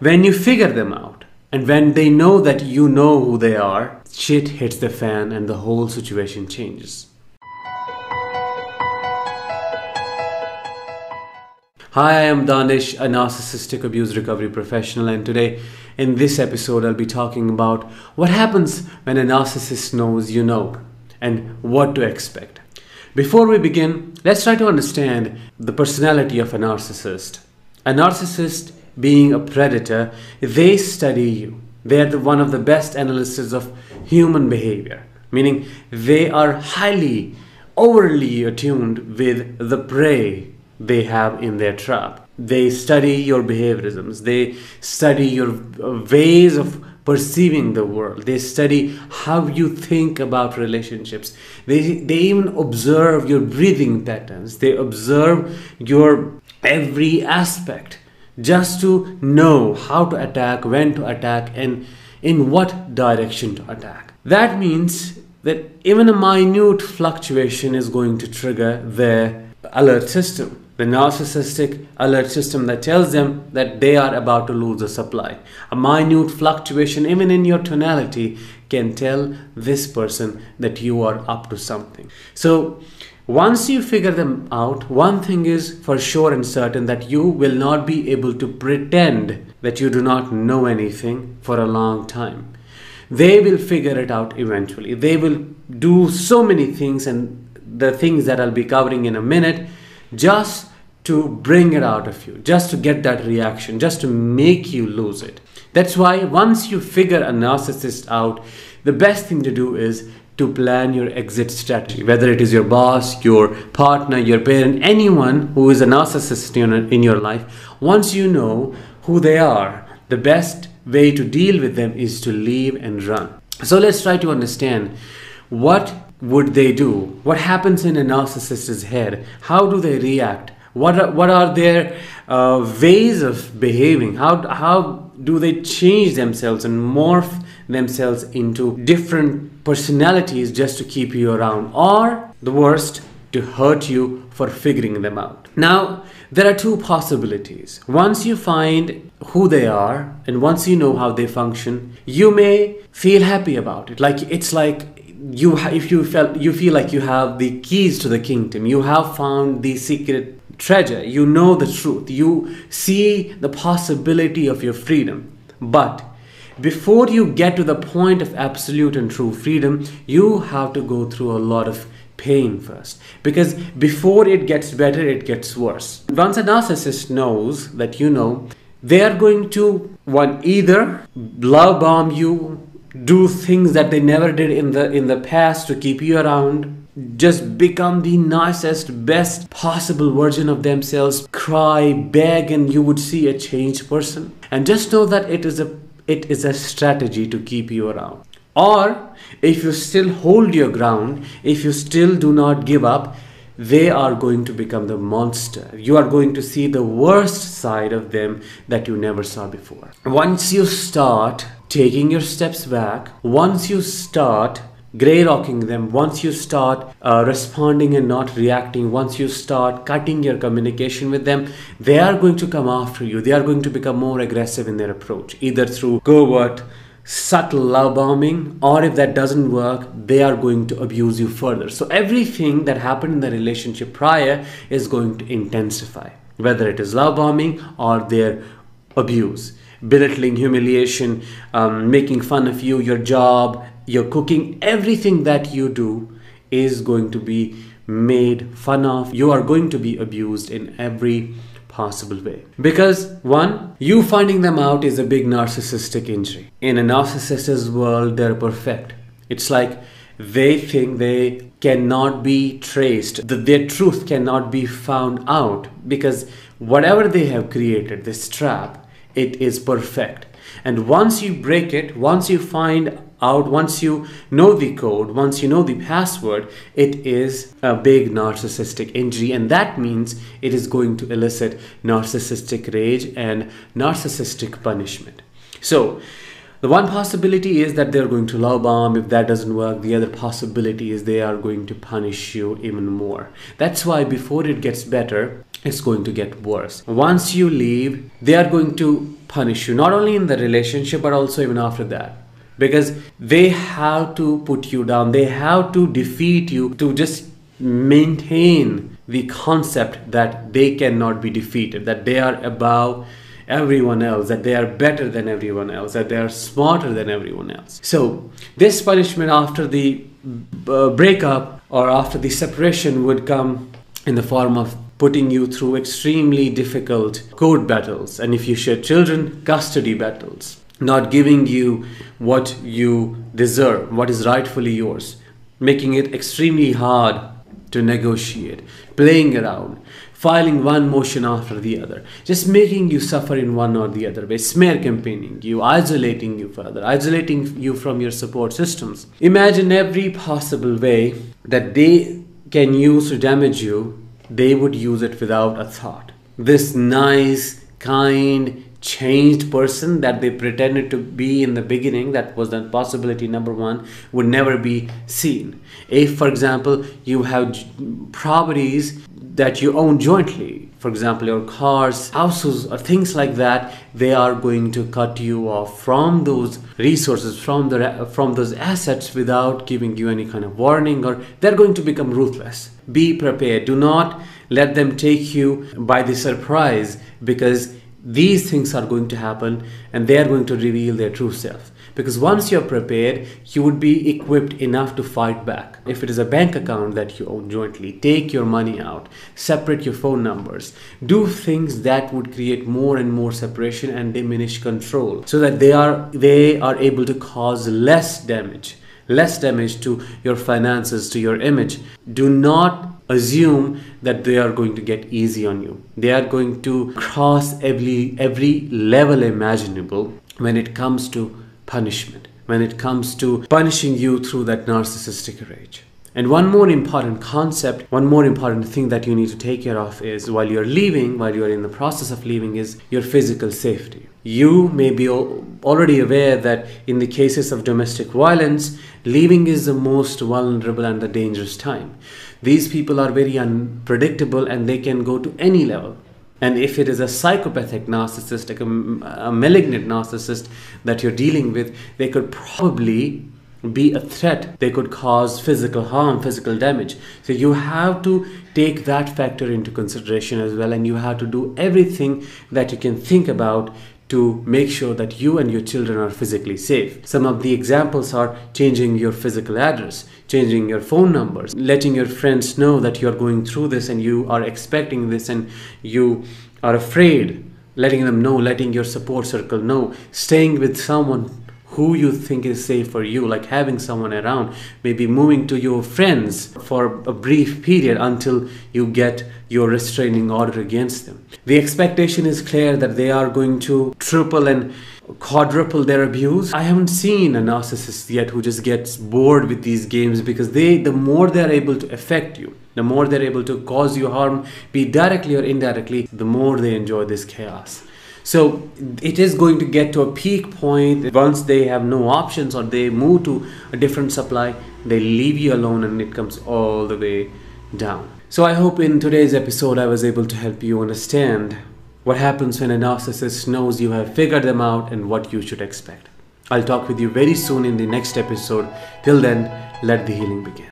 when you figure them out and when they know that you know who they are, shit hits the fan and the whole situation changes. Hi, I am Danish, a narcissistic abuse recovery professional, and today in this episode, I'll be talking about what happens when a narcissist knows you know and what to expect. Before we begin, let's try to understand the personality of a narcissist. A narcissist, being a predator, they study you. They are the, one of the best analysts of human behavior, meaning they are highly, overly attuned with the prey they have in their trap. They study your behaviorisms, they study your uh, ways of perceiving the world, they study how you think about relationships, they, they even observe your breathing patterns, they observe your every aspect just to know how to attack, when to attack, and in what direction to attack. That means that even a minute fluctuation is going to trigger their alert system the narcissistic alert system that tells them that they are about to lose a supply. A minute fluctuation, even in your tonality, can tell this person that you are up to something. So, once you figure them out, one thing is for sure and certain that you will not be able to pretend that you do not know anything for a long time. They will figure it out eventually. They will do so many things, and the things that I'll be covering in a minute just to bring it out of you, just to get that reaction, just to make you lose it. That's why once you figure a narcissist out, the best thing to do is to plan your exit strategy, whether it is your boss, your partner, your parent, anyone who is a narcissist in your life. Once you know who they are, the best way to deal with them is to leave and run. So let's try to understand what would they do? What happens in a narcissist's head? How do they react? What are, what are their uh, ways of behaving? How, how do they change themselves and morph themselves into different personalities just to keep you around? Or the worst, to hurt you for figuring them out. Now, there are two possibilities. Once you find who they are and once you know how they function, you may feel happy about it. Like it's like you if you felt you feel like you have the keys to the kingdom you have found the secret treasure you know the truth you see the possibility of your freedom but before you get to the point of absolute and true freedom you have to go through a lot of pain first. Because before it gets better it gets worse. Once a narcissist knows that you know they are going to one either love bomb you do things that they never did in the in the past to keep you around just become the nicest best possible version of themselves cry beg and you would see a changed person. And just know that it is a it is a strategy to keep you around or if you still hold your ground if you still do not give up they are going to become the monster. You are going to see the worst side of them that you never saw before. Once you start taking your steps back, once you start grey rocking them, once you start uh, responding and not reacting, once you start cutting your communication with them, they are going to come after you. They are going to become more aggressive in their approach, either through covert, subtle love bombing, or if that doesn't work, they are going to abuse you further. So everything that happened in the relationship prior is going to intensify, whether it is love bombing or their abuse belittling, humiliation, um, making fun of you, your job, your cooking, everything that you do is going to be made fun of. You are going to be abused in every possible way. Because one, you finding them out is a big narcissistic injury. In a narcissist's world, they're perfect. It's like they think they cannot be traced, that their truth cannot be found out because whatever they have created, this trap, it is perfect. And once you break it, once you find out, once you know the code, once you know the password, it is a big narcissistic injury. And that means it is going to elicit narcissistic rage and narcissistic punishment. So, the one possibility is that they're going to love bomb. If that doesn't work, the other possibility is they are going to punish you even more. That's why before it gets better, it's going to get worse. Once you leave, they are going to punish you, not only in the relationship but also even after that. Because they have to put you down, they have to defeat you to just maintain the concept that they cannot be defeated, that they are above everyone else, that they are better than everyone else, that they are smarter than everyone else. So, this punishment after the uh, breakup or after the separation would come in the form of putting you through extremely difficult court battles, and if you share children, custody battles, not giving you what you deserve, what is rightfully yours, making it extremely hard to negotiate, playing around, filing one motion after the other, just making you suffer in one or the other way, smear campaigning you, isolating you further, isolating you from your support systems. Imagine every possible way that they can use to damage you they would use it without a thought. This nice, kind, changed person that they pretended to be in the beginning, that was the possibility number one, would never be seen. If, for example, you have properties that you own jointly, for example, your cars, houses, or things like that, they are going to cut you off from those resources, from the from those assets without giving you any kind of warning, or they're going to become ruthless. Be prepared. Do not let them take you by the surprise because these things are going to happen and they are going to reveal their true self. Because once you're prepared you would be equipped enough to fight back. If it is a bank account that you own jointly take your money out separate your phone numbers do things that would create more and more separation and diminish control so that they are they are able to cause less damage less damage to your finances to your image. Do not assume that they are going to get easy on you. They are going to cross every every level imaginable when it comes to punishment, when it comes to punishing you through that narcissistic rage. And one more important concept, one more important thing that you need to take care of is while you're leaving, while you're in the process of leaving, is your physical safety. You may be already aware that in the cases of domestic violence, leaving is the most vulnerable and the dangerous time. These people are very unpredictable and they can go to any level. And if it is a psychopathic narcissist, like a, a malignant narcissist that you're dealing with, they could probably be a threat. They could cause physical harm, physical damage. So you have to take that factor into consideration as well, and you have to do everything that you can think about to make sure that you and your children are physically safe. Some of the examples are changing your physical address, changing your phone numbers, letting your friends know that you're going through this and you are expecting this and you are afraid, letting them know, letting your support circle know, staying with someone who you think is safe for you, like having someone around, maybe moving to your friends for a brief period until you get your restraining order against them. The expectation is clear that they are going to triple and quadruple their abuse. I haven't seen a narcissist yet who just gets bored with these games because they the more they're able to affect you, the more they're able to cause you harm, be directly or indirectly, the more they enjoy this chaos. So it is going to get to a peak point once they have no options or they move to a different supply, they leave you alone and it comes all the way down. So I hope in today's episode I was able to help you understand what happens when a narcissist knows you have figured them out and what you should expect. I'll talk with you very soon in the next episode. Till then, let the healing begin.